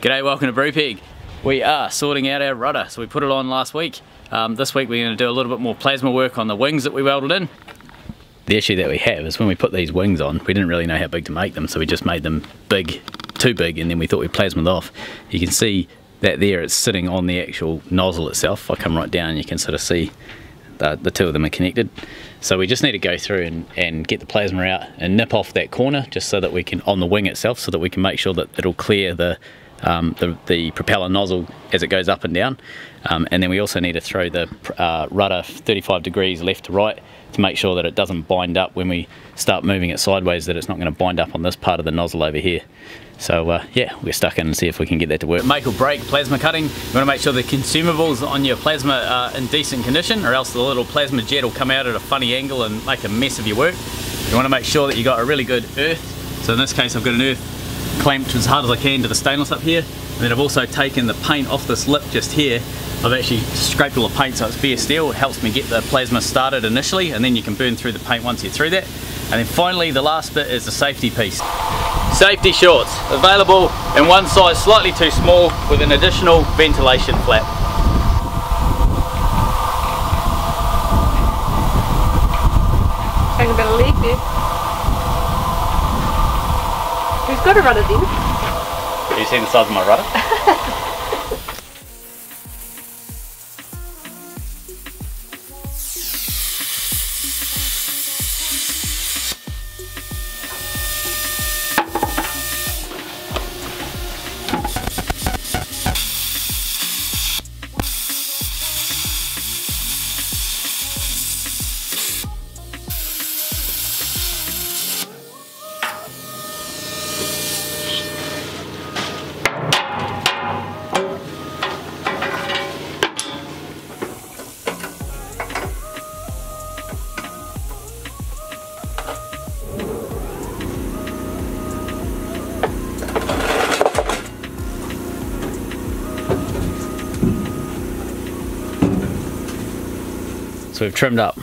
G'day, welcome to Brupeg. We are sorting out our rudder, so we put it on last week. Um, this week we're going to do a little bit more plasma work on the wings that we welded in. The issue that we have is when we put these wings on, we didn't really know how big to make them, so we just made them big, too big, and then we thought we'd plasma off. You can see that there, it's sitting on the actual nozzle itself. If I come right down, you can sort of see the, the two of them are connected. So we just need to go through and, and get the plasma out and nip off that corner just so that we can, on the wing itself, so that we can make sure that it'll clear the um, the, the, propeller nozzle as it goes up and down. Um, and then we also need to throw the uh, rudder 35 degrees left to right to make sure that it doesn't bind up when we start moving it sideways, that it's not going to bind up on this part of the nozzle over here. So uh, yeah, we're stuck in and see if we can get that to work. Make or break plasma cutting. You want to make sure the consumables on your plasma are in decent condition or else the little plasma jet will come out at a funny angle and make a mess of your work. You want to make sure that you got a really good earth. So in this case I've got an earth clamped as hard as I can to the stainless up here and then I've also taken the paint off this lip just here. I've actually scraped all the paint so it's bare steel. It helps me get the plasma started initially and then you can burn through the paint once you're through that. And then finally the last bit is the safety piece. Safety shorts available in one size slightly too small with an additional ventilation flap. Taking a bit of Who's got a rudder then? Have you seen the size of my rudder? So we've trimmed up.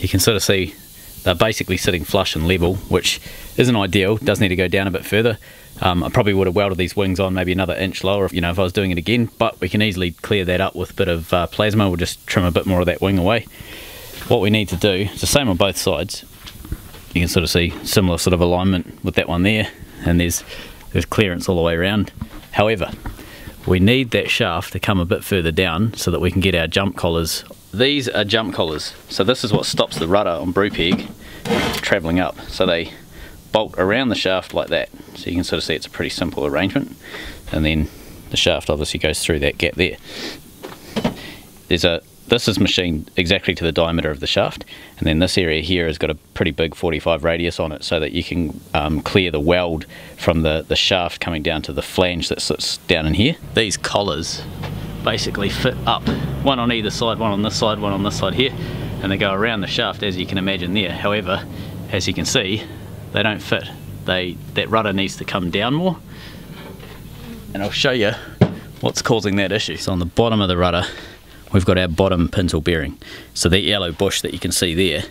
You can sort of see they're basically sitting flush and level, which isn't ideal, does need to go down a bit further. Um, I probably would have welded these wings on maybe another inch lower, you know, if I was doing it again, but we can easily clear that up with a bit of uh, plasma. We'll just trim a bit more of that wing away. What we need to do is the same on both sides. You can sort of see similar sort of alignment with that one there, and there's, there's clearance all the way around. However, we need that shaft to come a bit further down so that we can get our jump collars these are jump collars. So this is what stops the rudder on Brupeg travelling up. So they bolt around the shaft like that. So you can sort of see it's a pretty simple arrangement. And then the shaft obviously goes through that gap there. There's a this is machined exactly to the diameter of the shaft and then this area here has got a pretty big 45 radius on it so that you can um, clear the weld from the, the shaft coming down to the flange that sits down in here. These collars basically fit up, one on either side, one on this side, one on this side here, and they go around the shaft as you can imagine there. However, as you can see, they don't fit. They That rudder needs to come down more, and I'll show you what's causing that issue. So on the bottom of the rudder, we've got our bottom pintle bearing. So that yellow bush that you can see there,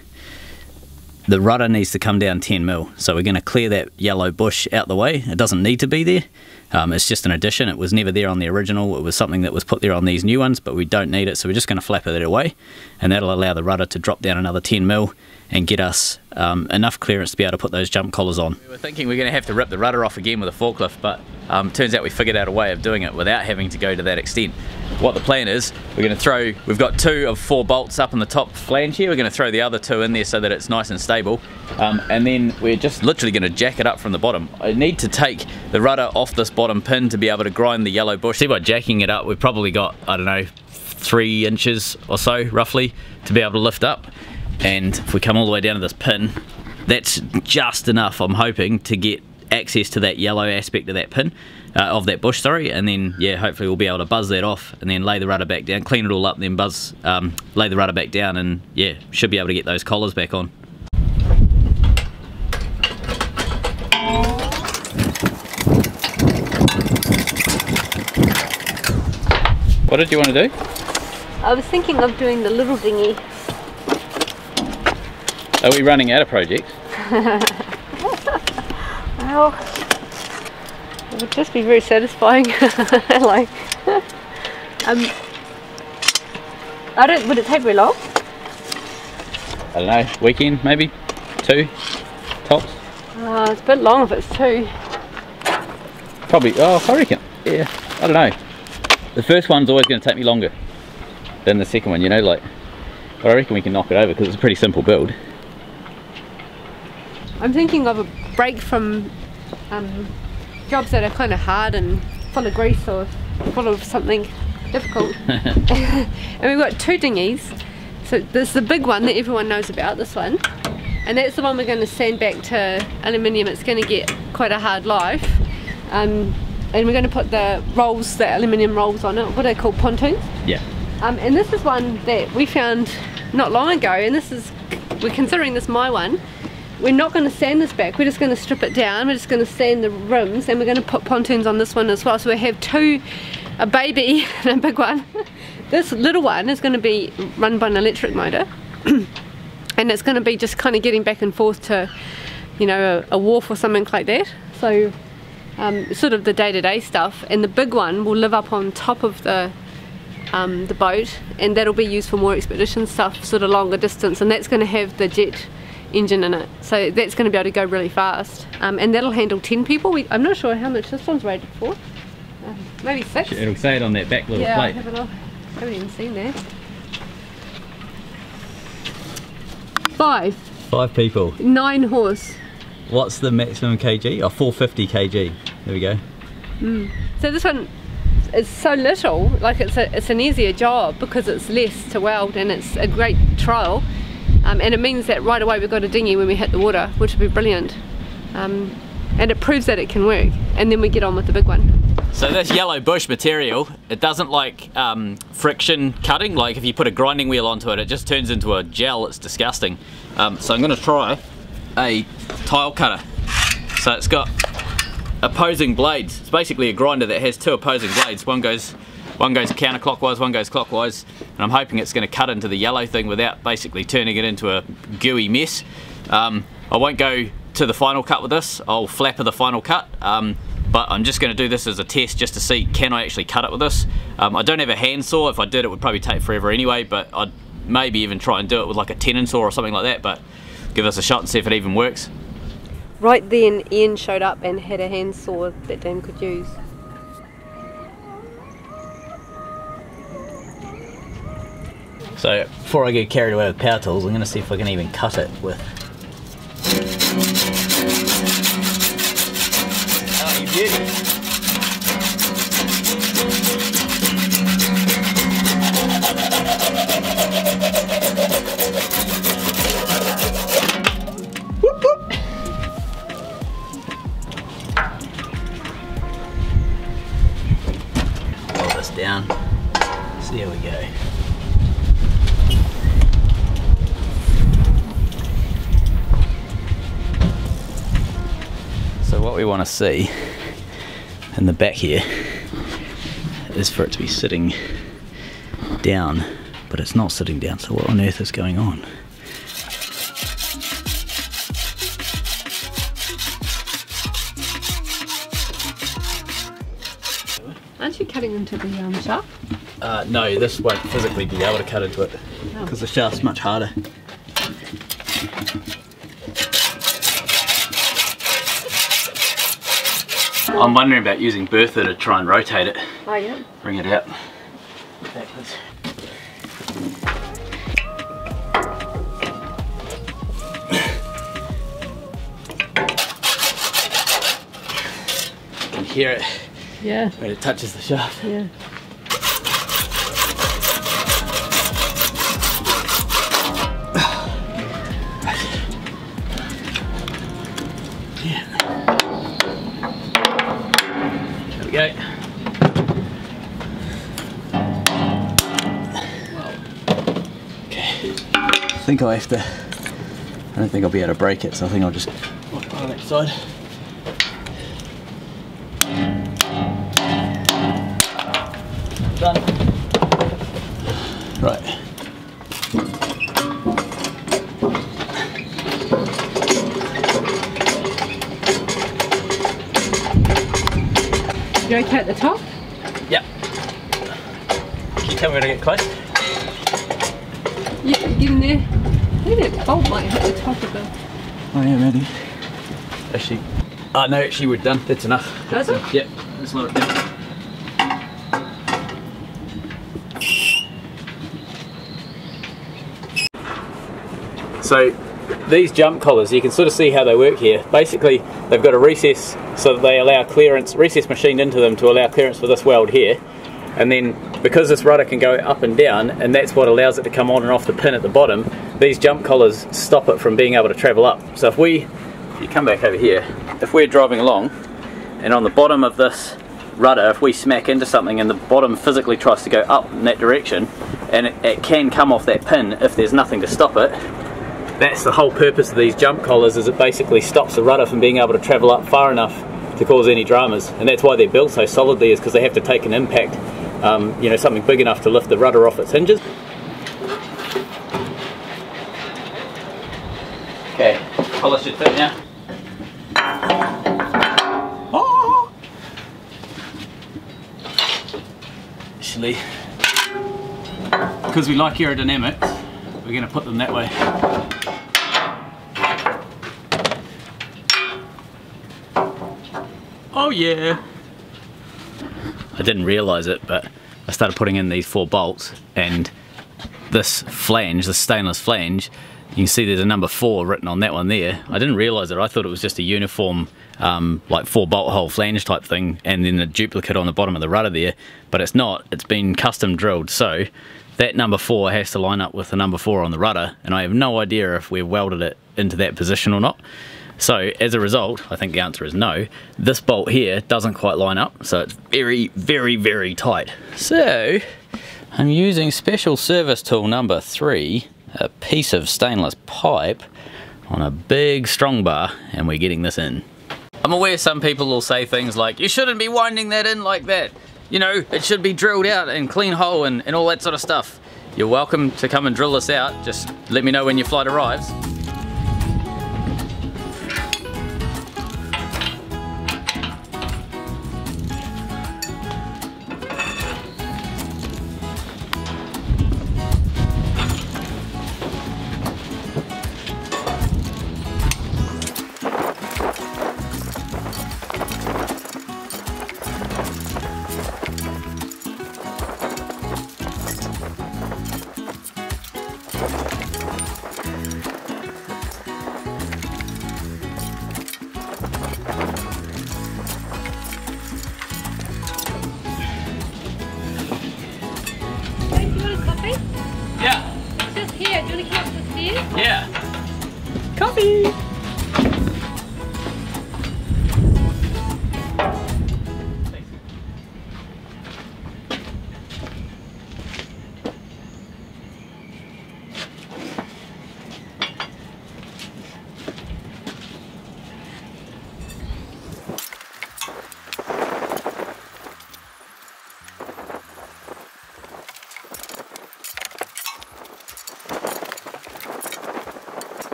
the rudder needs to come down 10 mil. So we're going to clear that yellow bush out the way. It doesn't need to be there. Um, it's just an addition. It was never there on the original. It was something that was put there on these new ones, but we don't need it. So we're just going to flap it away and that'll allow the rudder to drop down another 10 mil and get us um, enough clearance to be able to put those jump collars on. We were thinking we are going to have to rip the rudder off again with a forklift, but um, turns out we figured out a way of doing it without having to go to that extent. What the plan is, we're going to throw, we've got two of four bolts up in the top flange here, we're going to throw the other two in there so that it's nice and stable, um, and then we're just literally going to jack it up from the bottom. I need to take the rudder off this bottom pin to be able to grind the yellow bush. See by jacking it up, we've probably got, I don't know, three inches or so roughly to be able to lift up and if we come all the way down to this pin that's just enough I'm hoping to get access to that yellow aspect of that pin uh, of that bush sorry and then yeah hopefully we'll be able to buzz that off and then lay the rudder back down clean it all up then buzz um, lay the rudder back down and yeah should be able to get those collars back on What did you want to do? I was thinking of doing the little dinghy are we running out of projects? well, It would just be very satisfying. like, um, I don't. Would it take very long? I don't know, weekend maybe? Two? Tops? Uh, it's a bit long if it's two. Probably, oh, I reckon, yeah, I don't know. The first one's always going to take me longer than the second one, you know, like, but I reckon we can knock it over because it's a pretty simple build. I'm thinking of a break from um, jobs that are kind of hard and full of grease or full of something difficult. and we've got two dinghies. So there's the big one that everyone knows about, this one. And that's the one we're going to sand back to aluminium. It's going to get quite a hard life. Um, and we're going to put the rolls, the aluminium rolls on it. What are they called? Pontoons? Yeah. Um, and this is one that we found not long ago, and this is, we're considering this my one. We're not going to sand this back, we're just going to strip it down, we're just going to sand the rims, and we're going to put pontoons on this one as well. So we have two, a baby and a big one. This little one is going to be run by an electric motor, and it's going to be just kind of getting back and forth to, you know, a, a wharf or something like that. So um, sort of the day-to-day -day stuff, and the big one will live up on top of the um, the boat and that'll be used for more expedition stuff sort of longer distance and that's going to have the jet engine in it so that's going to be able to go really fast um, and that'll handle 10 people we, I'm not sure how much this one's rated for uh, maybe 6 It'll say it on that back little yeah, plate. I haven't, I haven't even seen that five Five people. nine horse What's the maximum kg? Oh, 450 kg. There we go. so this one is so little like it's a, it's an easier job because it's less to weld and it's a great trial um, and it means that right away we've got a dinghy when we hit the water which would be brilliant um, and it proves that it can work and then we get on with the big one So this yellow bush material, it doesn't like um, friction cutting. Like if you put a grinding wheel onto it, it just turns into a gel. It's disgusting. Um, so I'm going to try a tile cutter. So it's got opposing blades. It's basically a grinder that has two opposing blades. One goes one goes counterclockwise, one goes clockwise, and I'm hoping it's going to cut into the yellow thing without basically turning it into a gooey mess. Um, I won't go to the final cut with this. I'll flapper the final cut. Um, but I'm just going to do this as a test just to see can I actually cut it with this. Um, I don't have a handsaw. If I did, it would probably take forever anyway. But I'd maybe even try and do it with like a tenon saw or something like that. But give this a shot and see if it even works. right then Ian showed up and had a handsaw that Dan could use So before I get carried away with power tools, I'm going to see if I can even cut it with. Oh, you. Want to see in the back here is for it to be sitting down, but it's not sitting down. So what on earth is going on? aren't you cutting into the um, shaft? Uh, no, this won't physically be able to cut into it because the shaft's much harder. I'm wondering about using Bertha to try and rotate it, oh yeah. Bring it out. Backwards. You can hear it? Yeah. When it touches the shaft. yeah think I have to. I don't think I'll be able to break it, so I think I'll just walk on side. Oh no, actually we're done. That's enough. That's it? Yep, let's let it down. So these jump collars, you can sort of see how they work here. Basically, they've got a recess so that they allow clearance, recess machined into them to allow clearance for this weld here. And then because this rudder can go up and down, and that's what allows it to come on and off the pin at the bottom, these jump collars stop it from being able to travel up. So if we, you come back over here, if we're driving along, and on the bottom of this rudder, if we smack into something and the bottom physically tries to go up in that direction, and it, it can come off that pin if there's nothing to stop it, that's the whole purpose of these jump collars is it basically stops the rudder from being able to travel up far enough to cause any dramas. And that's why they're built so solidly is because they have to take an impact um, you know something big enough to lift the rudder off its hinges. Okay collar should fit now actually because we like aerodynamics we're going to put them that way Oh yeah. I didn't realise it, but I started putting in these four bolts and this flange, the stainless flange, you can see there's a number four written on that one there. I didn't realise it, I thought it was just a uniform um, like four bolt hole flange type thing and then a duplicate on the bottom of the rudder there, but it's not, it's been custom drilled. So that number four has to line up with the number four on the rudder and I have no idea if we've welded it into that position or not. So as a result, I think the answer is no. This bolt here doesn't quite line up, so it's very, very, very tight. So I'm using special service tool number three, a piece of stainless pipe on a big strong bar, and we're getting this in. I'm aware some people will say things like, you shouldn't be winding that in like that. You know, it should be drilled out and clean hole and, and all that sort of stuff. You're welcome to come and drill this out, just let me know when your flight arrives.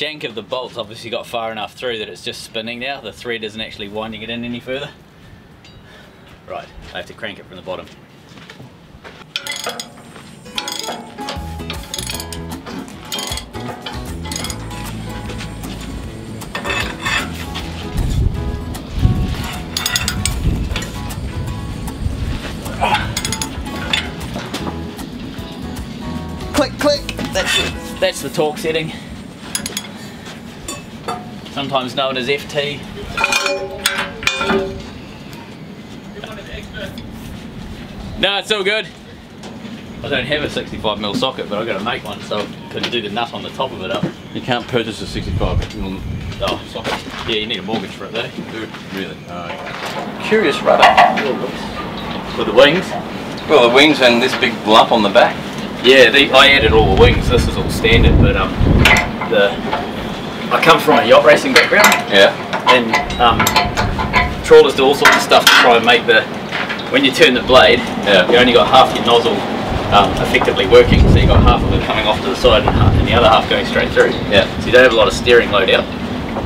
Shank of the bolt's obviously got far enough through that it's just spinning now. The thread isn't actually winding it in any further. Right, I have to crank it from the bottom. Click, click. That's the, that's the torque setting. Sometimes known as FT. No, it's all good. I don't have a 65mm socket, but I've got to make one so I can do the nut on the top of it up. You can't purchase a 65 mm Oh, socket. Yeah, you need a mortgage for it though. really. Uh, Curious rudder. With the wings. well, the wings and this big lump on the back. Yeah, the, I added all the wings. This is all standard, but um, the I come from a yacht racing background, Yeah. and um, trawlers do all sorts of stuff to try and make the when you turn the blade, Yeah. you only got half your nozzle um, effectively working. So you got half of it coming off to the side and, half, and the other half going straight through. Yeah. So you don't have a lot of steering load out,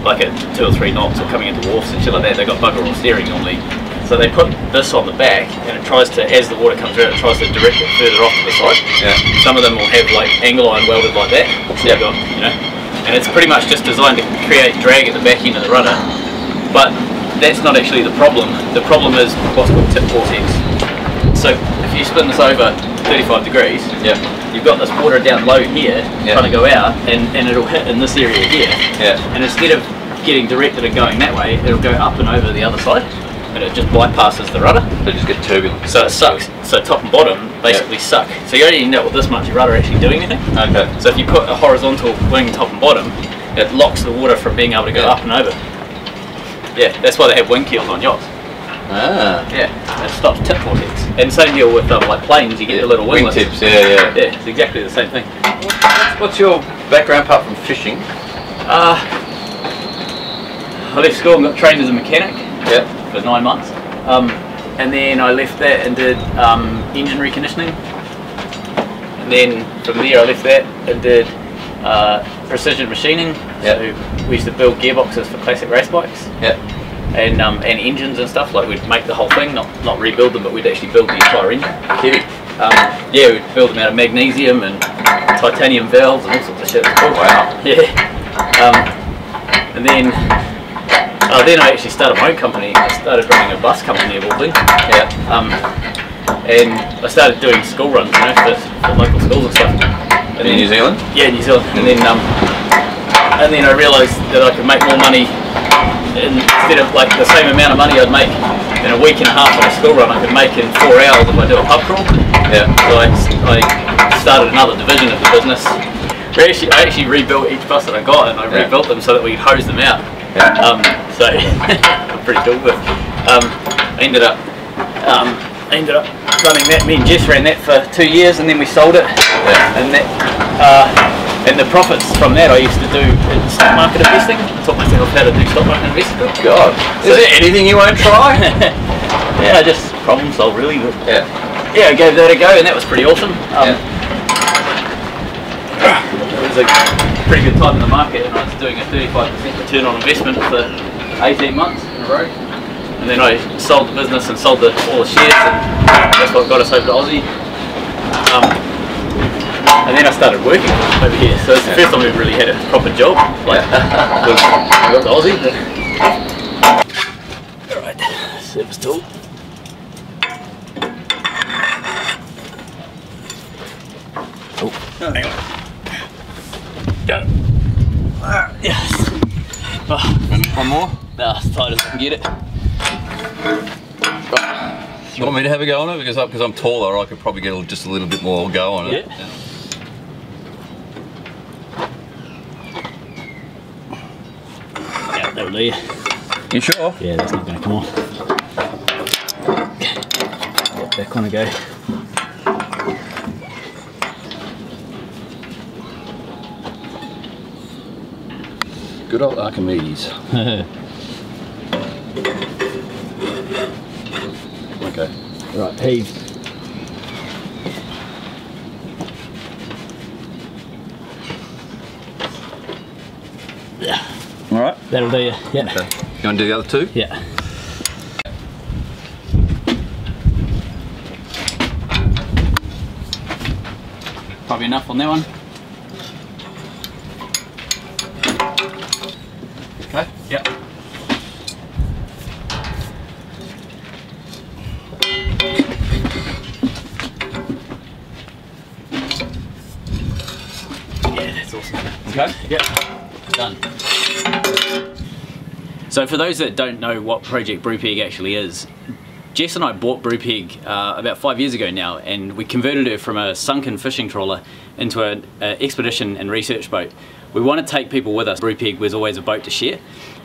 like at two or three knots or coming into wharfs and shit like that. They've got bugger all steering normally. So they put this on the back and it tries to, as the water comes out, it tries to direct it further off to the side. Yeah. Some of them will have like angle iron welded like that. So Yeah. you've got, you know, and it's pretty much just designed to create drag at the back end of the rudder. But that's not actually the problem. The problem is what's called tip vortex. So if you spin this over 35 degrees, Yeah. you've got this water down low here Yeah. trying to go out and, and it'll hit in this area here. Yeah. And instead of getting directed and going that way, it'll go up and over the other side and it just bypasses the rudder. They just get turbulent. So it sucks. So top and bottom basically suck. So you only end up with this much rudder actually doing anything. Okay. So if you put a horizontal wing top and bottom, it locks the water from being able to go Yeah. up and over. Yeah, that's why they have wing keels on yachts. Ah. Yeah, it stops tip vortex. And same deal with um, like planes, you get your little Wing winglets. tips, yeah, yeah. Yeah, it's exactly the same thing. What's your background apart from fishing? Uh, I left school and got trained as a mechanic Yeah. For nine months. Um, and then I left that and did um, engine reconditioning. And then from there I left that and did uh, precision machining. Yeah. So we used to build gearboxes for classic race bikes Yeah. and um, and engines and stuff. Like we'd make the whole thing, not not rebuild them, but we'd actually build the entire engine. Um, yeah, we'd build them out of magnesium and titanium valves and all sorts of shit. It was. Wow. Yeah. Um, and then, uh, then I actually started my own company. I started running a bus company of all things. Yeah. Um, and I started doing school runs, you know, for, for local schools and stuff. And In New Zealand? Yeah, New Zealand. And then, um, and then I realised that I could make more money instead of like the same amount of money I'd make in a week and a half on a school run. I could make in four hours if I do a pub crawl. Yeah. So I, I started another division of the business. We actually, I actually rebuilt each bus that I got, and I Yeah. rebuilt them so that we could hose them out. Um, so pretty cool. But um, I ended up, um, I ended up running that. Me and Jess ran that for two years, and then we sold it. Yeah. And that, uh, and the profits from that I used to do in stock market investing. I taught myself how to do stock market investing. God. Is there anything you won't try? yeah, just problem solve really. But yeah. yeah, I gave that a go, and that was pretty awesome. Um, Yeah. It was a pretty good time in the market, and I was doing a 35 return on investment for 18 months in a row. And then I sold the business and sold the, all the shares, and that's what got us over to Aussie. Um, and then I started working over here, so it's the first time we've really had a proper job. Like, I got to Aussie. Alright, service tool. Oh, hang on. Go. Ah, yes. Oh, One more? nah, as tight as I can get it. You want me to have a go on it? Because, I'm taller, I could probably get just a little bit more go on it. Yeah. Yeah, that'll do you. You sure? Yeah, that's not going to come off. Get back on a Good old Archimedes. Okay. right, heave. All right. That'll do you. Yeah. Okay. You want to do the other two? Yeah. Probably enough on that one. Okay. Yep. Yeah, that's awesome. Okay. Yep. Done. So for those that don't know what Project Brupeg actually is, Jess and I bought Brupeg uh, about five years ago now, and we converted her from a sunken fishing trawler into an expedition and research boat. We want to take people with us. Brupeg was always a boat to share,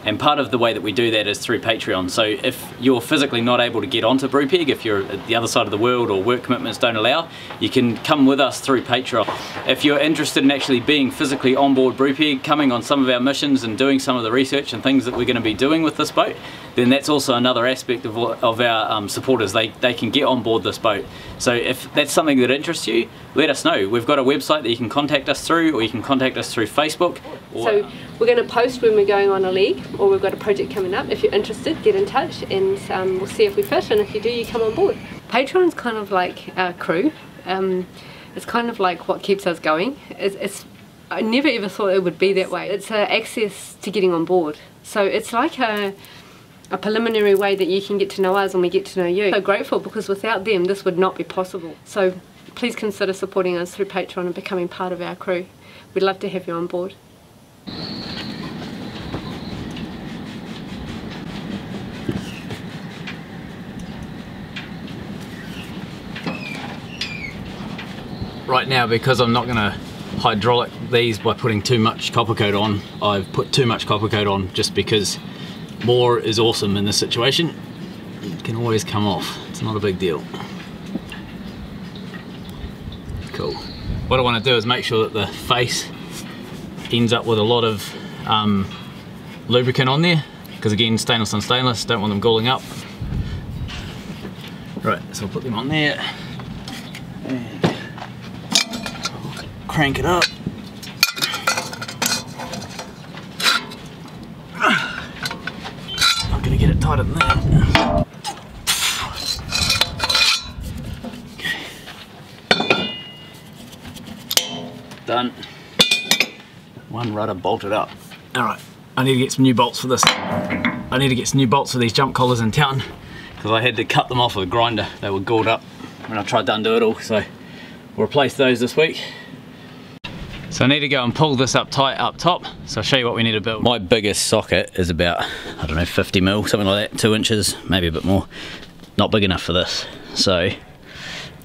And part of the way that we do that is through Patreon. So if you're physically not able to get onto Brupeg, if you're at the other side of the world or work commitments don't allow, you can come with us through Patreon. If you're interested in actually being physically on board Brupeg, coming on some of our missions and doing some of the research and things that we're going to be doing with this boat, then that's also another aspect of, of our um, supporters. They, they can get on board this boat. So if that's something that interests you, let us know. We've got a website that you can contact us through or you can contact us through Facebook. so we're going to post when we're going on a leg or we've got a project coming up. If you're interested, get in touch and um, we'll see if we fit and if you do, you come on board. Patreon's kind of like our crew. Um, it's kind of like what keeps us going. It's, it's I never ever thought it would be that way. It's uh, access to getting on board. So it's like a a preliminary way that you can get to know us and we get to know you. So grateful because without them this would not be possible. So please consider supporting us through Patreon and becoming part of our crew. We'd love to have you on board. Right now, because I'm not going to hydraulic these by putting too much copper coat on, I've put too much copper coat on just because more is awesome in this situation. It can always come off, it's not a big deal. Cool. What I want to do is make sure that the face ends up with a lot of um, lubricant on there because again stainless on stainless, don't want them galling up. Right, so I'll put them on there. And crank it up. Not gonna get it tighter than that. Okay. Done. One rudder bolted up. Alright, I need to get some new bolts for this. I need to get some new bolts for these jump collars in town because I had to cut them off with a grinder. They were galled up when I tried to undo it all. So we'll replace those this week. So I need to go and pull this up tight up top. So I'll show you what we need to build. My biggest socket is about, I don't know, 50 mil, something like that, two inches, maybe a bit more. Not big enough for this. So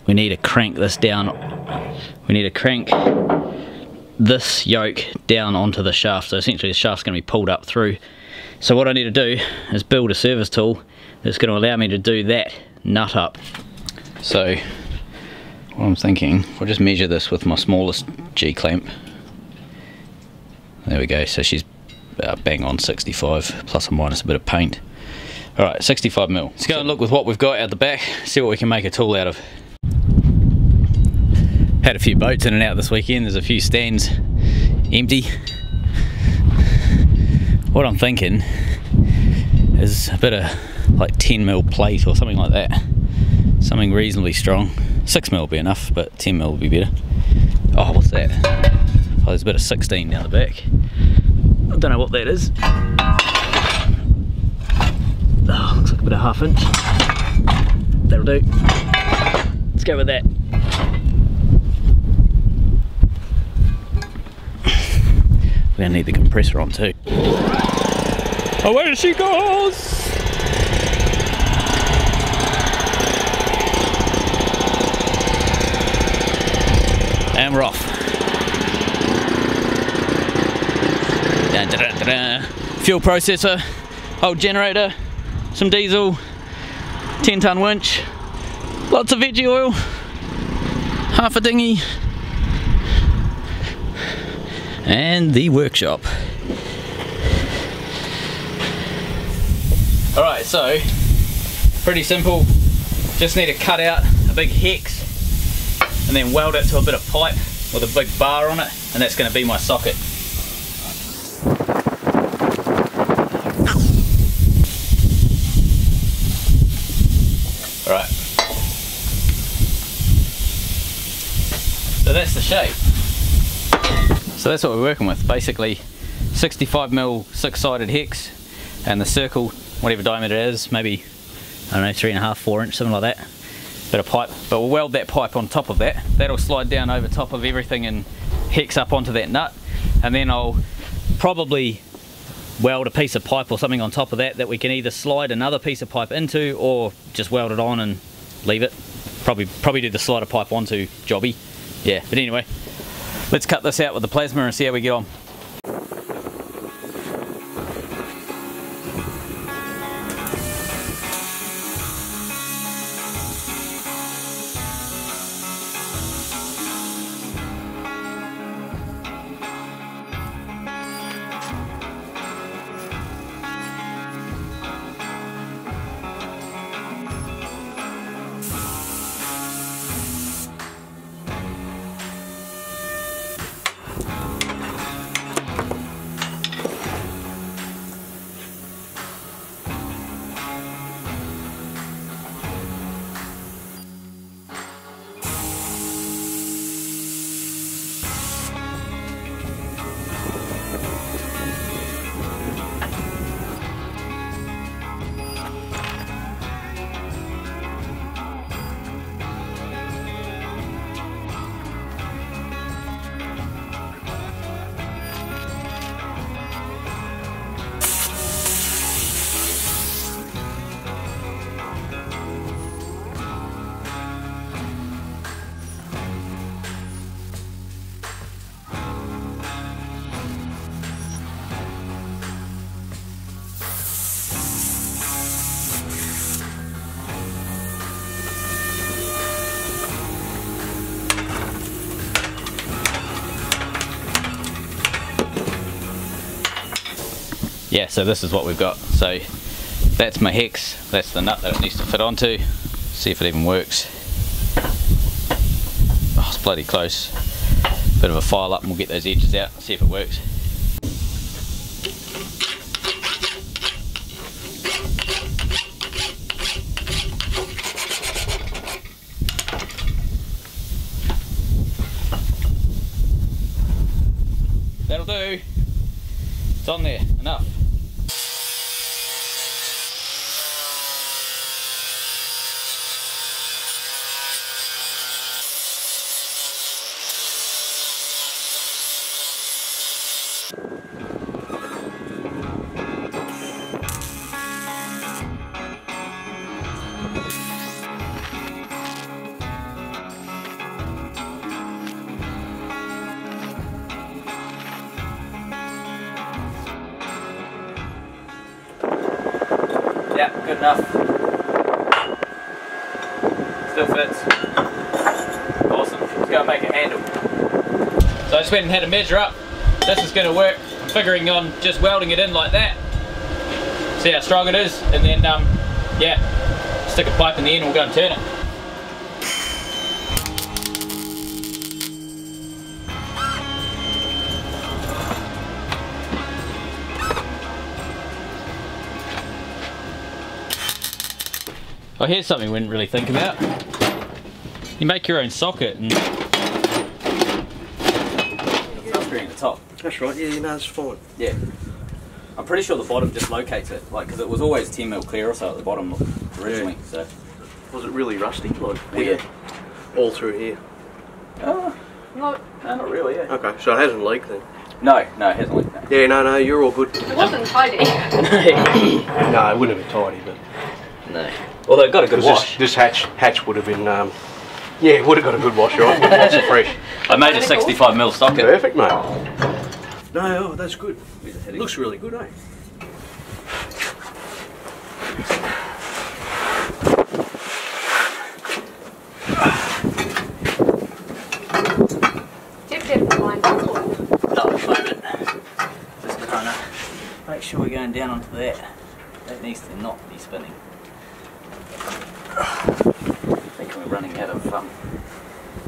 we need to crank this down. We need to crank this yoke down onto the shaft. So essentially the shaft's gonna be pulled up through. So what I need to do is build a service tool that's gonna allow me to do that nut up. So what I'm thinking, I'll just measure this with my smallest G-clamp. There we go, so she's uh, bang on 65, plus or minus a bit of paint. Alright, 65 mil. Let's go and look with what we've got out the back, see what we can make a tool out of. Had a few boats in and out this weekend, there's a few stands empty. What I'm thinking is a bit of like 10 mil plate or something like that. Something reasonably strong. 6 mil will be enough, but 10 mil will be better. Oh, what's that? Oh, there's a bit of 16 down the back. I don't know what that is. Oh, looks like a bit of half inch. That'll do. Let's go with that. We're gonna need the compressor on too. Away she goes! And we're off. Dun, dun, dun. Fuel processor, old generator, some diesel, 10 ton winch, lots of veggie oil, half a dinghy, and the workshop. Alright, so pretty simple. Just need to cut out a big hex and then weld it to a bit of pipe with a big bar on it and that's going to be my socket. Alright. So that's the shape. So that's what we're working with. Basically 65 mil six sided hex and the circle, whatever diameter it is, maybe I don't know, three and a half, four inch, something like that. Bit of pipe but we'll weld that pipe on top of that. That'll slide down over top of everything and hex up onto that nut. And then I'll probably weld a piece of pipe or something on top of that that we can either slide another piece of pipe into or just weld it on and leave it. Probably probably do the slider pipe onto jobby. Yeah but anyway let's cut this out with the plasma and see how we get on yeah, so this is what we've got. So that's my hex, that's the nut that it needs to fit onto. See if it even works. Oh, it's bloody close. Bit of a file up and we'll get those edges out, see if it works. That'll do. It's on there, went and had a measure up. This is going to work. I'm figuring on just welding it in like that. See how strong it is, and then um, yeah, stick a pipe in the end. and We'll go and turn it. Oh, here's something we didn't really think about. You make your own socket and screen at the top. That's right, yeah, you know, it's fine. Yeah. I'm pretty sure the bottom just locates it, like, because it was always 10 mil clear or so at the bottom originally, so. Was it really rusty? Like, Yeah. all through here. Oh, Well, no, not really, yeah. Okay, so it hasn't leaked then? No, no, it hasn't leaked. no. Yeah, no, no, you're all good. it wasn't tidy. no, it wouldn't have been tidy, but No. Although it got a good this, wash. this hatch hatch would have been, um, yeah, it would have got a good wash, right? Nice and fresh. I made a 65 mil socket. Perfect, mate. No, oh, that's good. Looks really good, eh? Jeff didn't mind us or- Not at the moment. Just trying to make sure we're going down onto that. That needs to not be spinning. I think running out of um,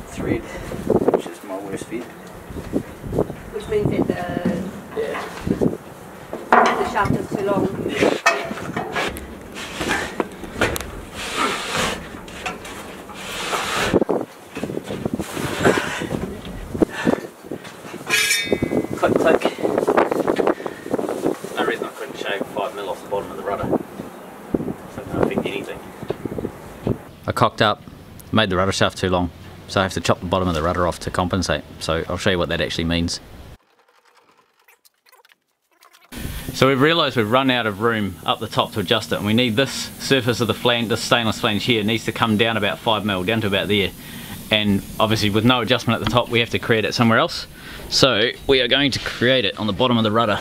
thread, which is my worst fear. which means that the, Yeah. the shaft is too long. Click, click. No reason I couldn't shave 5 mil off the bottom of the rudder. So it can't affect anything. I cocked up, made the rudder shaft too long, so I have to chop the bottom of the rudder off to compensate. So I'll show you what that actually means. So we've realised we've run out of room up the top to adjust it and we need this surface of the flange, this stainless flange here needs to come down about 5 mil, down to about there. And obviously with no adjustment at the top we have to create it somewhere else. So we are going to create it on the bottom of the rudder.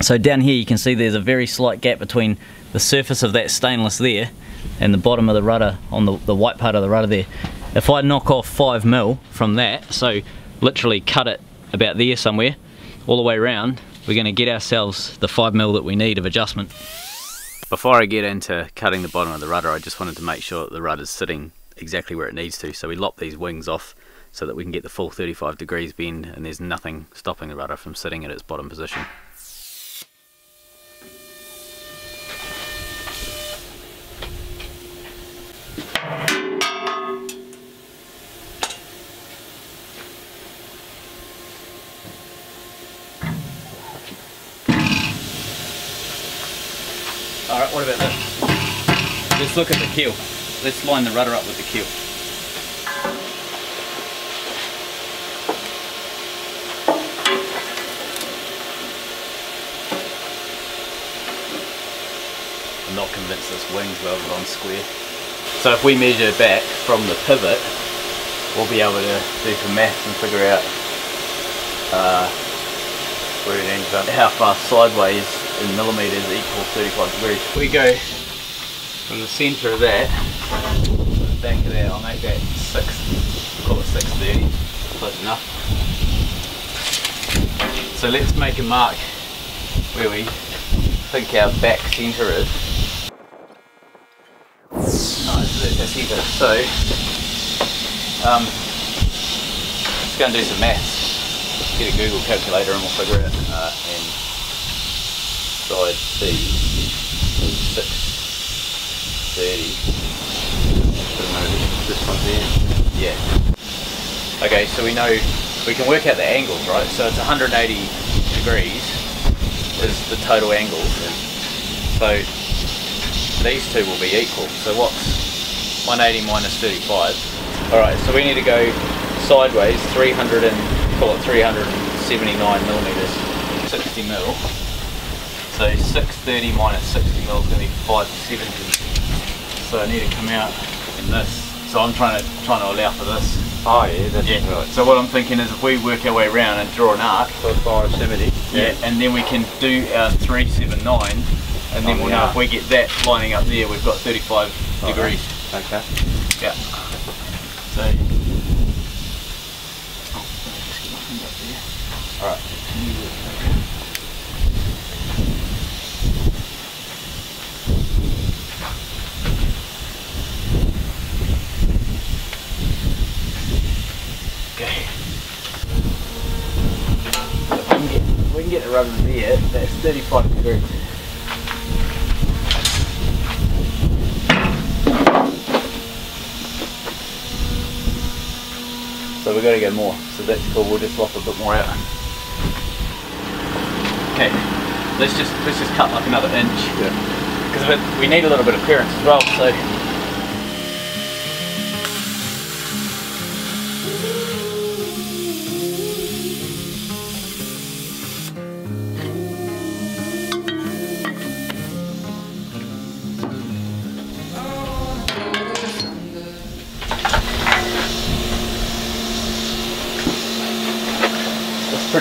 So down here you can see there's a very slight gap between the surface of that stainless there and the bottom of the rudder on the, the white part of the rudder there. If I knock off 5 mil from that, so literally cut it about there somewhere, all the way around, we're going to get ourselves the 5 mil that we need of adjustment. Before I get into cutting the bottom of the rudder, I just wanted to make sure that the rudder's sitting exactly where it needs to. So we lop these wings off so that we can get the full 35 degrees bend and there's nothing stopping the rudder from sitting at its bottom position. Alright, what about this? Let's look at the keel. Let's line the rudder up with the keel. I'm not convinced this wing's welded on square. So if we measure back from the pivot, we'll be able to do some maths and figure out uh, where it ends up, how far sideways in millimetres equals 35 degrees. We go from the centre of that back of that, I'll make that 6, call it 630, close enough. So let's make a mark where we think our back centre is. Nice, so that's either. So, um, just going to do some maths. Get a Google calculator and we'll figure it. Uh, and side C, 630. This one here. Yeah. Okay, so we know we can work out the angles, right? So it's 180 degrees is the total angle. So these two will be equal. So what's 180 minus 35? All right, so we need to go sideways 300 and call it 379 millimeters, 60 mil. So 630 minus 60 mil is going to be 570. So I need to come out in this. So I'm trying to trying to allow for this. Oh yeah, that's Yeah. right. So what I'm thinking is if we work our way around and draw an arc, So 570. yeah, and then we can do our 379, and then we'll know if we get that lining up there, we've got 35 Okay. degrees. Okay. Yeah. So. Oh, All right. Okay. We can get, if we can get the rudder there, that's 35 degrees. We've got to get more. So that's cool. We'll just swap a bit more out. Okay. Let's just let's just cut like another inch Yeah. because we need a little bit of clearance as well. So.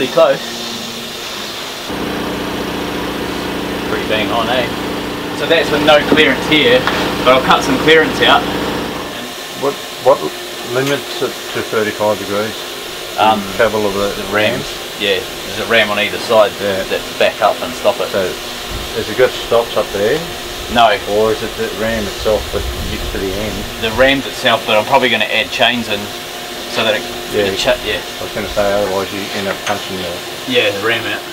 Pretty close. Pretty bang on, eh? So that's with no clearance here, but I'll cut some clearance out. What what limits it to 35 degrees? Um, Travel of the, the rams, yeah, there's a ram on either side Yeah. that back up and stop it. So has it got stops up there, No, or is it the ram itself that gets to the end? the rams itself, but I'm probably going to add chains in so that it, Yeah. the yeah, I was going to say otherwise you end up punching the. yeah, the ram out.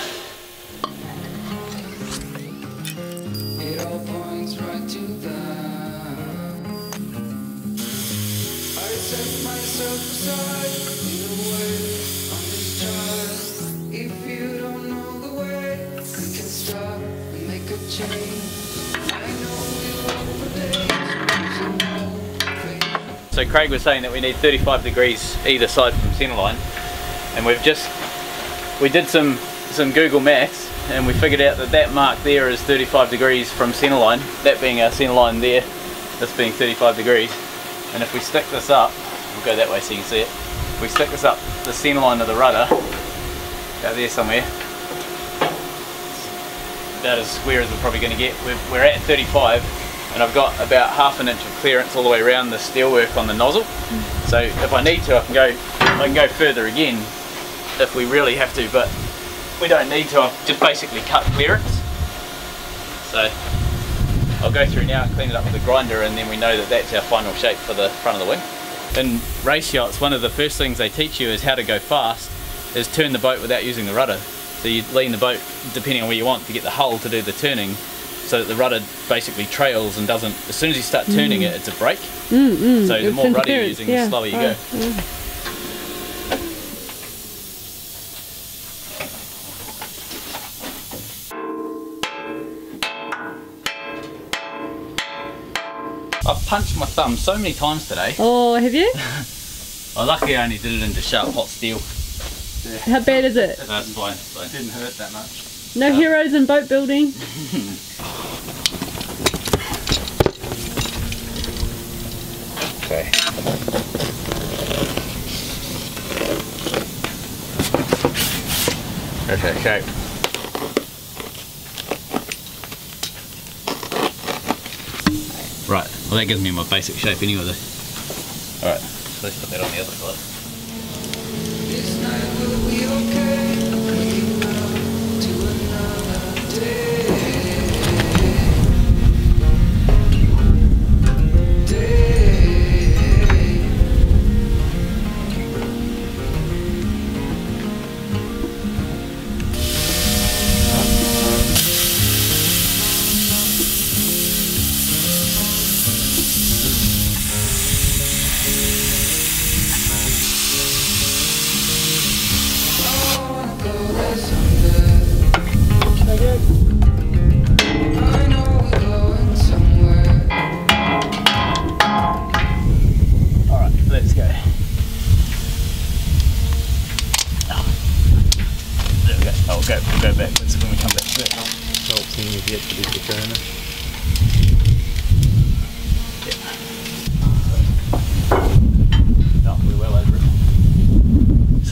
Craig was saying that we need 35 degrees either side from centre line, and we've just we did some some Google Maths, and we figured out that that mark there is 35 degrees from centre line. That being our centre line there, this being 35 degrees. And if we stick this up, we'll go that way so you can see it. If we stick this up the centre line of the rudder, out there somewhere. About as square as we're probably going to get. We're, we're at 35 and I've got about half an inch of clearance all the way around the steelwork on the nozzle. Hmm. So if I need to, I can go, I can go further again if we really have to, but we don't need to. I've just basically cut clearance. So I'll go through now, and clean it up with a grinder, and then we know that that's our final shape for the front of the wing. In race yachts, one of the first things they teach you is how to go fast, is turn the boat without using the rudder. So you lean the boat depending on where you want to get the hull to do the turning, so that the rudder basically trails and doesn't. As soon as you start turning it, it's a brake. Mm, mm, So the it's more rudder you're using, yeah. the slower you go. Right, yeah. I've punched my thumb so many times today. Oh, have you? Oh, luckily I only did it into sharp hot steel. How bad is it? That's fine. So. Didn't hurt that much. No heroes in boat building. Okay. Okay, shape. Right, well that gives me my basic shape anyway though. Alright, so let's put that on the other side.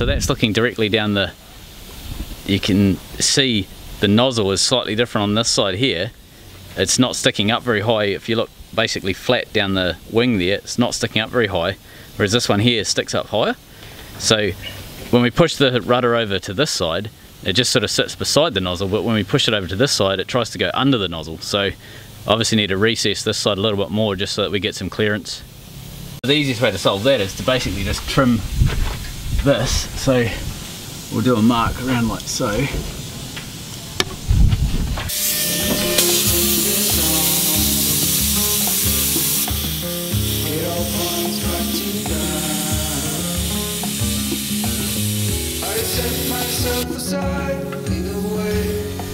So that's looking directly down the. You can see the nozzle is slightly different on this side here. It's not sticking up very high. If you look basically flat down the wing there, it's not sticking up very high. Whereas this one here sticks up higher. So when we push the rudder over to this side, it just sort of sits beside the nozzle. But when we push it over to this side, it tries to go under the nozzle. So obviously need to recess this side a little bit more just so that we get some clearance. The easiest way to solve that is to basically just trim this. So we'll do a mark around like so. It all points back to God. I set myself aside, lead the way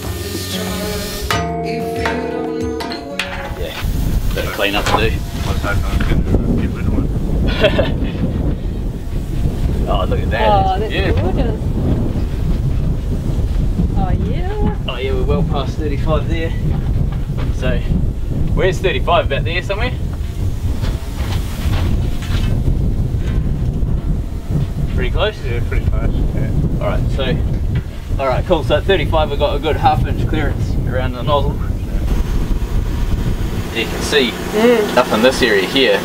on this drive. If you don't know the way. Yeah, bit of clean up to do. I was hoping I was going to get rid of one. Oh, look at that. Oh, that's beautiful. gorgeous. Oh yeah. Oh yeah, we're well past 35 there. So, where's 35? About there somewhere? Pretty close? Yeah, pretty close. Yeah. Alright, so, alright, cool. So at 35 we've got a good half inch clearance around the nozzle. You can see mm. up in this area here,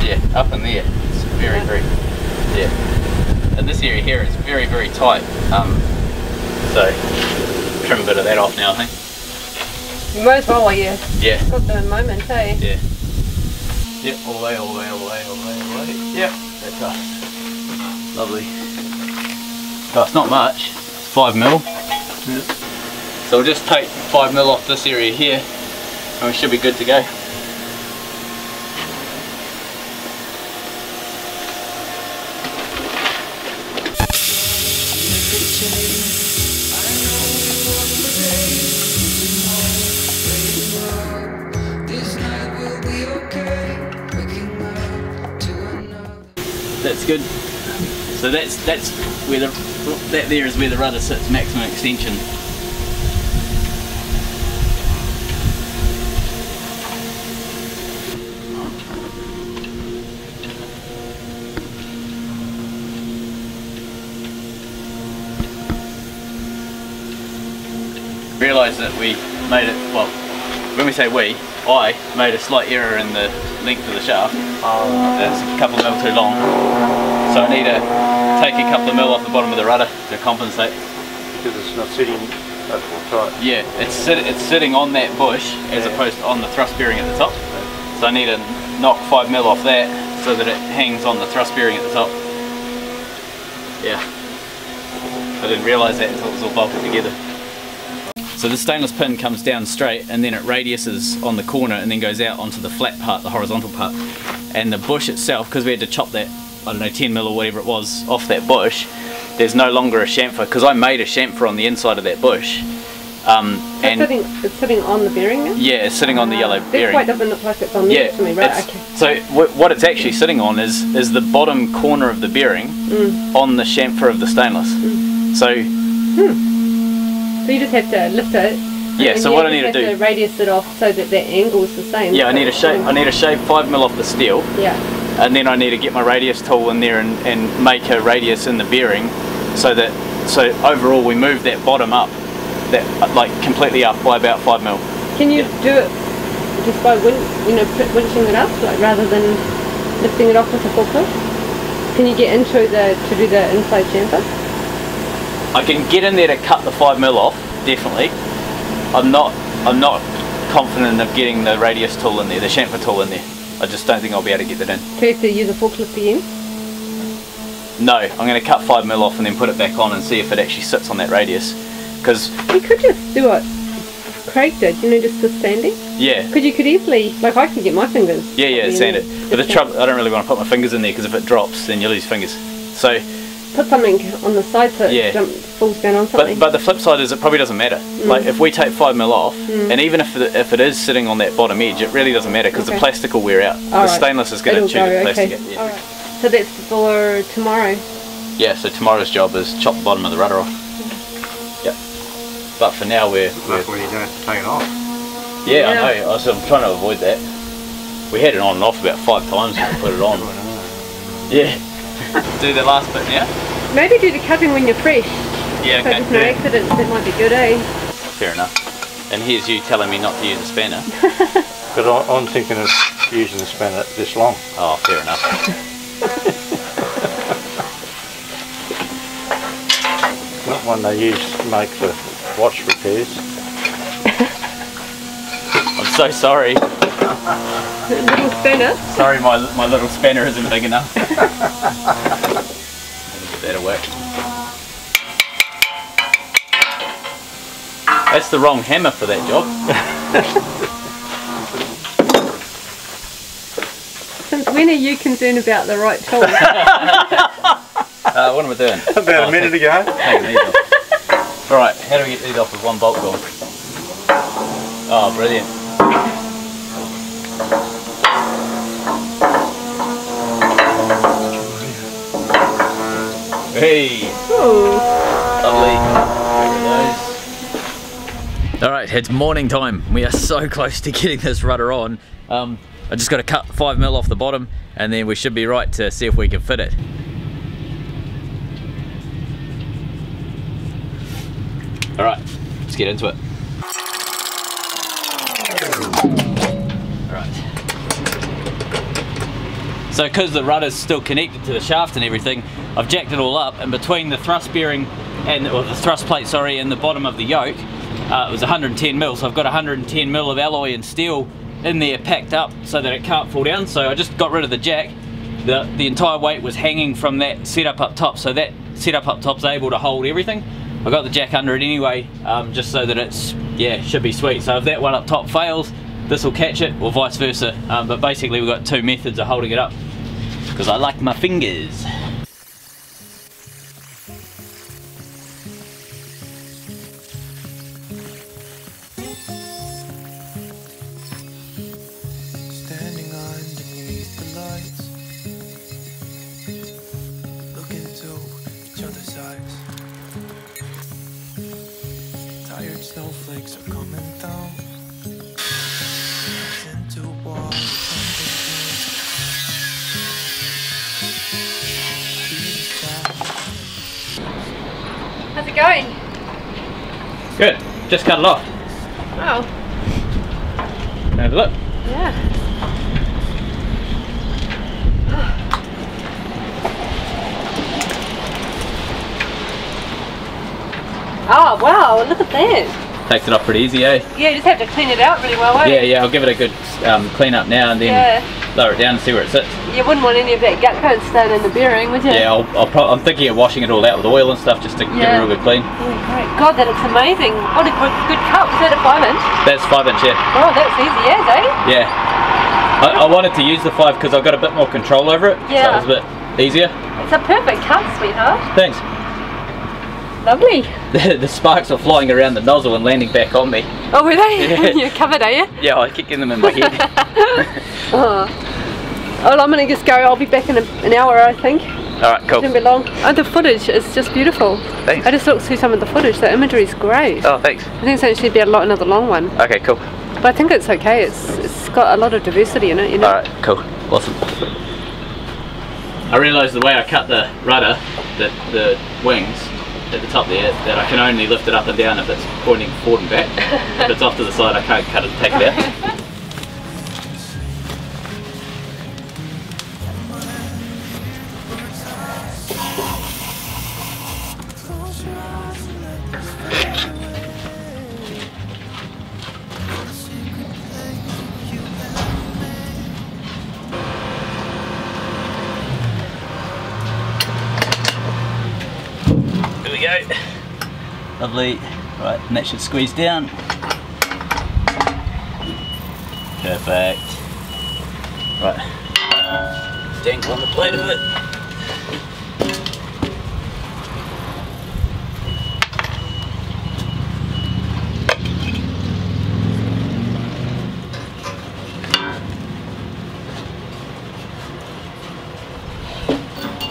yeah, up in there, it's very, very, yeah. In this area here is very, very tight. Um, so, trim a bit of that off now, I think. You might as well you Yeah. got the moment, eh? Yeah. Yep, all the way, all the way, all the way, all the way, all the way. Yep, that's us. Lovely. Oh, it's not much. It's five mil. Yeah. So we'll just take five mil off this area here and we should be good to go. Good. So that's that's where the that there is where the rudder sits, maximum extension. Realised that we made it well when we say we, I made a slight error in the length of the shaft. Um, That's a couple of mil too long. So I need to take a couple of mil off the bottom of the rudder to compensate. Because it's not sitting tight. Yeah, it's sit, it's sitting on that bush as Yeah. opposed to on the thrust bearing at the top. So I need to knock five mil off that so that it hangs on the thrust bearing at the top. Yeah. I didn't realise that until it was all bolted together. So the stainless pin comes down straight and then it radiuses on the corner and then goes out onto the flat part, the horizontal part. And the bush itself, because we had to chop that, I don't know, 10 mil or whatever it was off that bush, there's no longer a chamfer because I made a chamfer on the inside of that bush. Um, It's and sitting, it's sitting on the bearing now? yeah, it's sitting on the yellow That's bearing. why it doesn't look like it's on Yeah, to me, right? Okay. so wh- what it's actually sitting on is is the bottom corner of the bearing Mm. on the chamfer of the stainless. So So you just have to lift it. Yeah, and so what I need to have to radius it off so that that angle is the same. yeah, I need to shave I need to shave five mil off the steel, Yeah. and then I need to get my radius tool in there and, and make a radius in the bearing, so that so overall we move that bottom up, that like completely up by about five mil. Can you do it just by win, you know, winching it up, like rather than lifting it off with a forklift? Can you get into the to do the inside chamfer? I can get in there to cut the five mil off, definitely. I'm not I'm not confident of getting the radius tool in there, the chamfer tool in there. I just don't think I'll be able to get that in. Do you have to use a forklift again? No, I'm going to cut five mil off and then put it back on and see if it actually sits on that radius. Because You could just do what Craig did, you know, just the sanding. yeah, Because you could easily, like I can get my fingers. yeah, yeah, sand it. But the trouble, I don't really want to put my fingers in there because if it drops, then you lose fingers. So, Put something on the side so it Yeah. jump, falls down on something. but but the flip side is it probably doesn't matter. Mm. Like if we take five mil off, and even if it, if it is sitting on that bottom edge, it really doesn't matter because the plastic will wear out. the Alright. stainless is going to chew go, the plastic. okay. Yeah. Alright. So that's for tomorrow. yeah. So tomorrow's job is chop the bottom of the rudder off. Yep. But for now we're, we're Luckily you don't have to take it off. yeah, Yeah. I know. I was, I'm trying to avoid that. We had it on and off about five times when we put it on. Yeah. Do the last bit now. Maybe do the cutting when you're fresh. Yeah. okay. So Okay. there's no accidents. That might be good, eh? Fair enough. And here's you telling me not to use a spanner. Because I'm thinking of using the spanner this long. Oh, fair enough. Not one they use to make the watch repairs. I'm so sorry. Little spinner. Sorry, my my little spanner isn't big enough. Get that away. That's the wrong hammer for that job. Since when are you concerned about the right tool? Uh, what am I doing? About a minute ago. Taking these off. Alright, how do we get these off with one bolt gone? Oh, brilliant. Hey! Ooh. Lovely. Alright, it's morning time. We are so close to getting this rudder on. Um, I just got to cut 5 mil off the bottom and then we should be right to see if we can fit it. Alright, let's get into it. So because the rudder's still connected to the shaft and everything, I've jacked it all up and between the thrust bearing and or the thrust plate, sorry, and the bottom of the yoke, uh, it was 110 mil. So I've got 110 mil of alloy and steel in there packed up so that it can't fall down. So I just got rid of the jack. The, the entire weight was hanging from that setup up top. So that setup up top's able to hold everything. I got the jack under it anyway, um, just so that it's, yeah, should be sweet. So if that one up top fails, this will catch it, or vice versa. Um, but basically we've got two methods of holding it up, because I like my fingers. Just cut it off. Oh, Have a look. yeah. Oh wow, look at that. Takes it off pretty easy, eh? Yeah, you just have to clean it out really well, eh? Yeah, yeah, I'll give it a good um, clean up now and then Yeah. Lower it down and see where it sits. You wouldn't want any of that gut coat staying in the bearing, would you? Yeah, I'll, I'll pro- I'm thinking of washing it all out with oil and stuff just to give it Yeah. a real good clean. Oh, great. God, that looks amazing. What a good, good cup. Is that a 5 inch? That's 5 inch, yeah. Oh, that's easy as, eh? Yeah. I, I wanted to use the 5 because I've got a bit more control over it. Yeah. So it was a bit easier. It's a perfect cup, sweetheart. Thanks. Lovely. The, the sparks were flying around the nozzle and landing back on me. Oh, were they? Yeah. You're covered, are you? Yeah, I keep getting them in my head. Oh. Well, I'm going to just go. I'll be back in a, an hour, I think. Alright, cool. Shouldn't be long. Oh, the footage is just beautiful. Thanks. I just looked through some of the footage. The imagery is great. Oh, thanks. I think it's actually be a lot another long one, Okay, cool. but I think it's okay. It's it's got a lot of diversity in it. You know. Alright, cool. Awesome. I realised the way I cut the rudder, the, the wings at the top there, that I can only lift it up and down if it's pointing forward and back. if it's off to the side, I can't cut it take it out. Lovely. Right, and that should squeeze down. Perfect. Right. Dangle on the plate of it.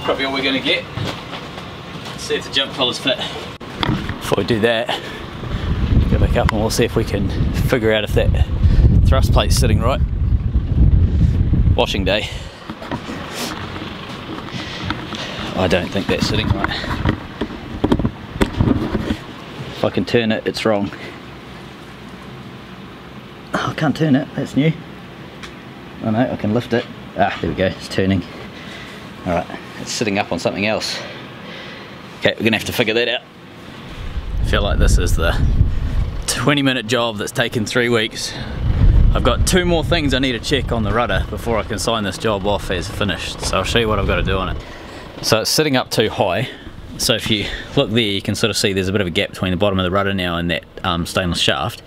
Probably all we're gonna get. See if the jump collars fit. Before we do that, Go back up and we'll see if we can figure out if that thrust plate's sitting right. Washing day. I don't think that's sitting right. If I can turn it, it's wrong. Oh, I can't turn it, that's new. Oh no, I can lift it. Ah, there we go, it's turning. Alright, it's sitting up on something else. Okay, we're gonna have to figure that out. Feel like this is the 20 minute job that's taken three weeks. I've got two more things I need to check on the rudder before I can sign this job off as finished. So I'll show you what I've got to do on it. So it's sitting up too high. So if you look there, you can sort of see there's a bit of a gap between the bottom of the rudder now and that um, stainless shaft.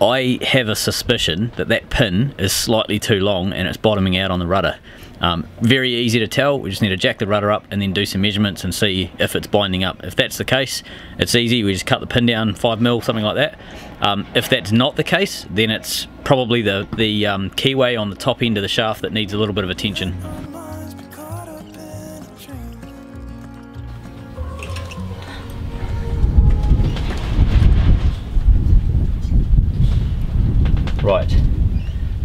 I have a suspicion that that pin is slightly too long and it's bottoming out on the rudder. Um, very easy to tell, we just need to jack the rudder up and then do some measurements and see if it's binding up. If that's the case, it's easy, we just cut the pin down 5 mil, something like that. Um, if that's not the case, then it's probably the, the um, keyway on the top end of the shaft that needs a little bit of attention. Right,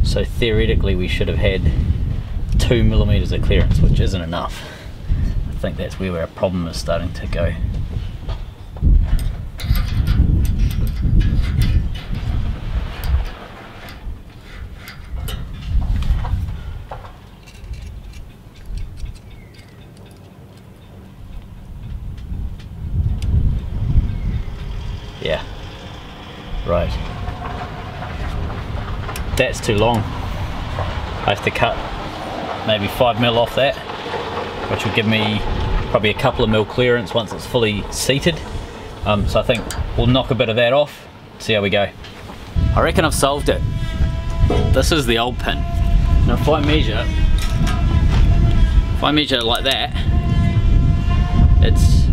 so theoretically we should have had two millimeters of clearance, which isn't enough. I think that's where our problem is starting to go. Yeah, right. That's too long. I have to cut maybe five mil off that, which would give me probably a couple of mil clearance once it's fully seated. Um, so I think we'll knock a bit of that off, see how we go. I reckon I've solved it. This is the old pin. Now if I measure, if I measure it like that, it's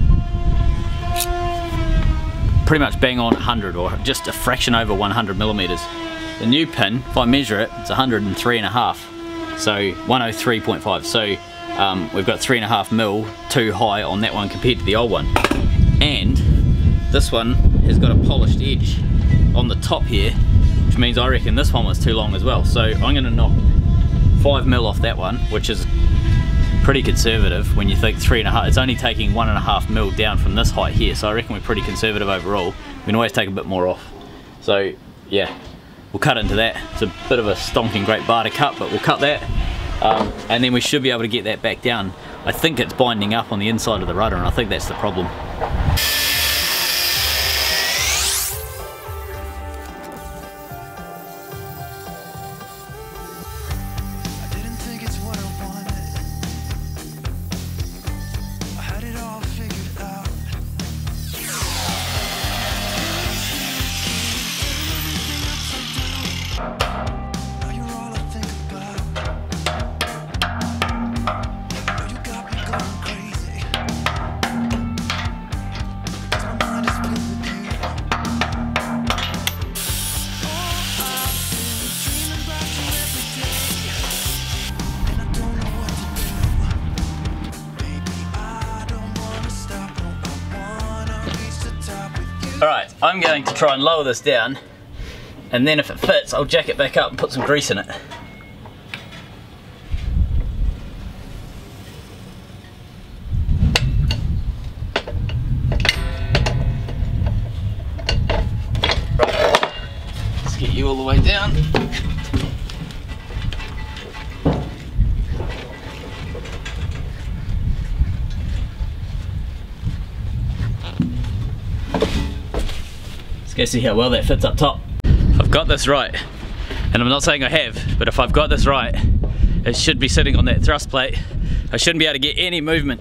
pretty much bang on 100 or just a fraction over 100 millimeters. The new pin, if I measure it, it's 103 and a half. So 103.5. So um, we've got three and a half mil too high on that one compared to the old one. And this one has got a polished edge on the top here, which means I reckon this one was too long as well. So I'm gonna knock five mil off that one, which is pretty conservative when you think three and a half, it's only taking one and a half mil down from this height here. So I reckon we're pretty conservative overall. We can always take a bit more off. So yeah, we'll cut into that. It's a bit of a stonking great bar to cut, but we'll cut that. Um, and then we should be able to get that back down. I think it's binding up on the inside of the rudder and I think that's the problem. I'm going to try and lower this down and then if it fits I'll jack it back up and put some grease in it. Right, let's get you all the way down. Let's go see how well that fits up top. If I've got this right, and I'm not saying I have, but if I've got this right, it should be sitting on that thrust plate. I shouldn't be able to get any movement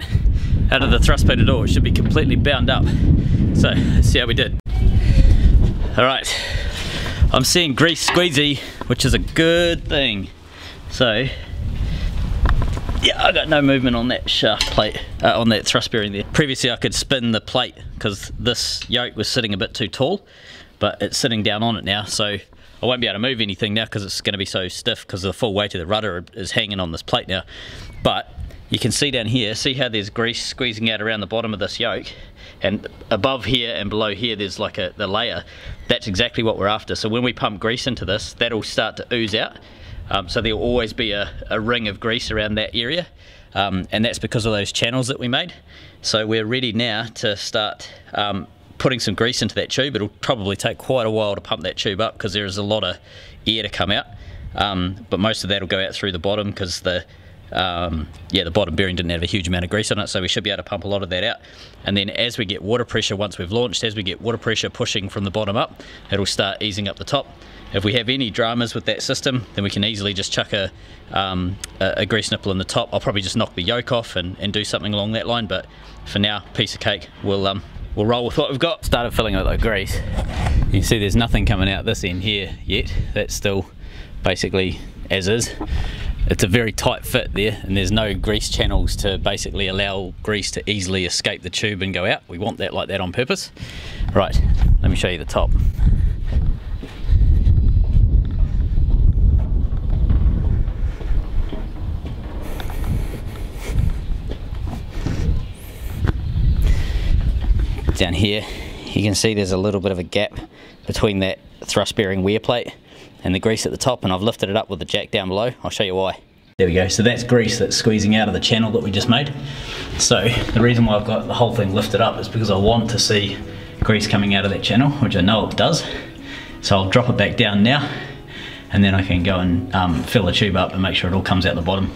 out of the thrust plate at all. It should be completely bound up. So, let's see how we did. All right, I'm seeing grease squeezy, which is a good thing. So, yeah, I got no movement on that shaft plate, uh, on that thrust bearing there. Previously I could spin the plate because this yoke was sitting a bit too tall, but it's sitting down on it now, so I won't be able to move anything now because it's going to be so stiff because the full weight of the rudder is hanging on this plate now. But you can see down here, see how there's grease squeezing out around the bottom of this yoke? And above here and below here there's like a the layer. That's exactly what we're after. So when we pump grease into this that'll start to ooze out. Um, so there'll always be a, a, ring of grease around that area. Um, and that's because of those channels that we made. So we're ready now to start um, putting some grease into that tube it'll probably take quite a while to pump that tube up because there is a lot of air to come out um, but most of that will go out through the bottom because the um, yeah, the bottom bearing didn't have a huge amount of grease on it, so we should be able to pump a lot of that out. And then as we get water pressure, once we've launched, as we get water pressure pushing from the bottom up, it'll start easing up the top. If we have any dramas with that system, then we can easily just chuck a, um, a, a, grease nipple in the top. I'll probably just knock the yoke off and, and do something along that line, but for now, piece of cake, we'll, um, we'll roll with what we've got. Started filling it with grease. You see there's nothing coming out this end here yet. That's still basically as is it's a very tight fit there and there's no grease channels to basically allow grease to easily escape the tube and go out. We want that like that on purpose. Right, let me show you the top. Down here, you can see there's a little bit of a gap between that thrust bearing wear plate and the grease at the top and I've lifted it up with the jack down below. I'll show you why. There we go, so that's grease that's squeezing out of the channel that we just made. So the reason why I've got the whole thing lifted up is because I want to see grease coming out of that channel, which I know it does. So I'll drop it back down now and then I can go and um, fill the tube up and make sure it all comes out the bottom.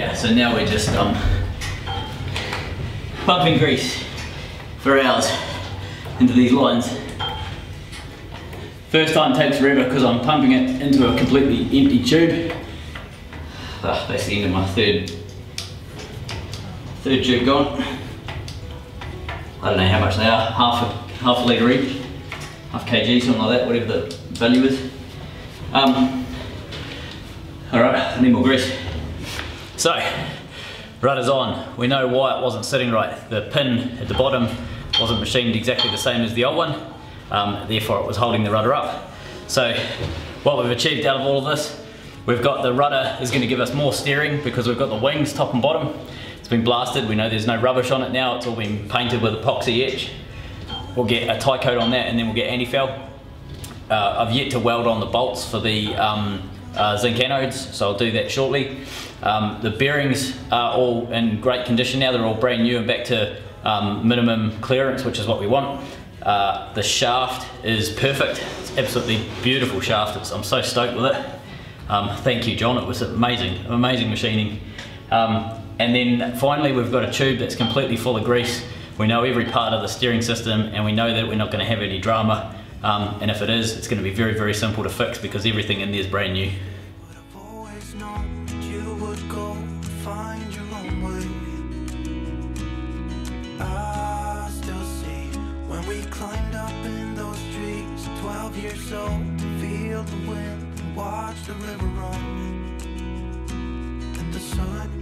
Yeah, so now we're just um, pumping grease for hours into these lines. First time takes forever because I'm pumping it into a completely empty tube. Oh, that's the end of my third, third tube gone. I don't know how much they are, half a, half a litre each, half kg, something like that, whatever the value is. Um, all right, I need more grease. So, rudder's on. We know why it wasn't sitting right. The pin at the bottom wasn't machined exactly the same as the old one, um, therefore it was holding the rudder up. So, what we've achieved out of all of this, we've got the rudder is going to give us more steering because we've got the wings top and bottom. It's been blasted, we know there's no rubbish on it now, it's all been painted with epoxy etch. We'll get a tie coat on that and then we'll get anti-foul. Uh, I've yet to weld on the bolts for the um, uh, zinc anodes, so I'll do that shortly. Um, the bearings are all in great condition now, they're all brand new and back to um, minimum clearance, which is what we want. Uh, the shaft is perfect, it's absolutely beautiful shaft, it's, I'm so stoked with it. Um, thank you John, it was amazing, amazing machining. Um, and then finally we've got a tube that's completely full of grease. We know every part of the steering system and we know that we're not going to have any drama um, and if it is, it's going to be very, very simple to fix because everything in there is brand new.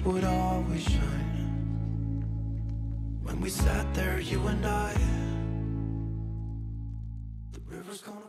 would always shine. When we sat there, you and I river's gonna